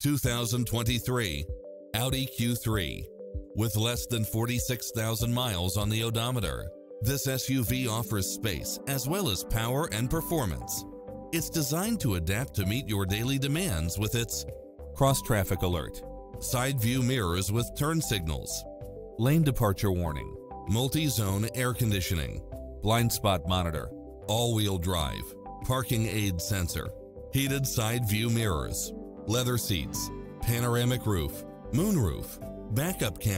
2023 Audi Q3. With less than 46,000 miles on the odometer, this SUV offers space as well as power and performance. It's designed to adapt to meet your daily demands with its cross traffic alert, side view mirrors with turn signals, lane departure warning, multi-zone air conditioning, blind spot monitor, all-wheel drive, parking aid sensor, heated side view mirrors, leather seats, panoramic roof, moonroof, backup camera,